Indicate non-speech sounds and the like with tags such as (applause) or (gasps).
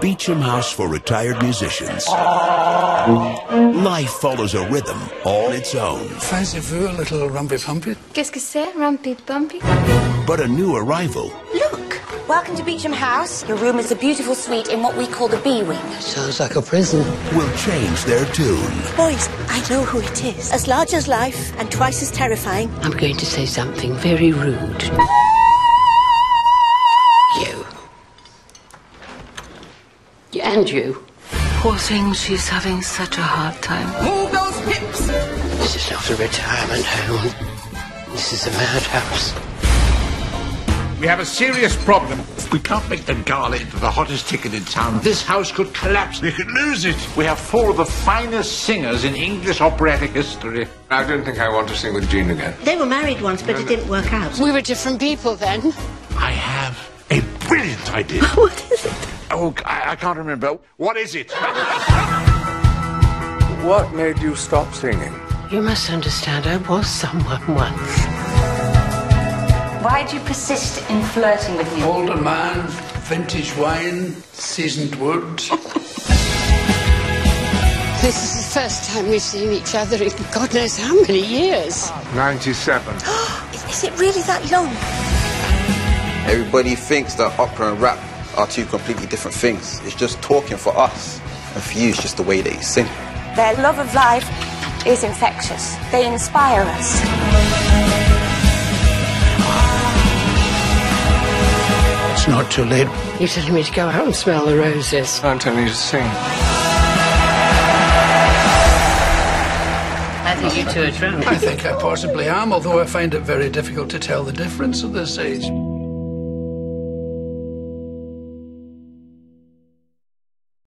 Beecham House for Retired Musicians. Life follows a rhythm all its own. Fancy for a little rumpy pumpy? Qu'est-ce que c'est, Rumpy Bumpy? But a new arrival Look! Welcome to Beecham House. Your room is a beautiful suite in what we call the B wing. Sounds like a prison. will change their tune. Boys, I know who it is. As large as life and twice as terrifying. I'm going to say something very rude. And you. Poor thing, she's having such a hard time. Move those hips! This is not a retirement home. This is a madhouse. We have a serious problem. We can't make the gala into the hottest ticket in town. This house could collapse. We could lose it. We have four of the finest singers in English operatic history. I don't think I want to sing with Jean again. They were married once, but it didn't work out. We were different people then. I have a brilliant idea. (laughs) What is it? Oh, I, I can't remember. What is it? What made you stop singing? You must understand, I was someone once. Why do you persist in flirting with me? Older man, vintage wine, seasoned wood. (laughs) This is the first time we've seen each other in God knows how many years. 97. (gasps) Is it really that long? Everybody thinks that opera and rap are two completely different things. It's just talking for us. And for you, it's just the way that you sing. Their love of life is infectious. They inspire us. It's not too late. You're telling me to go out and smell the roses. I'm telling you to sing. I think you two are drunk. I think I possibly am, although I find it very difficult to tell the difference at this age.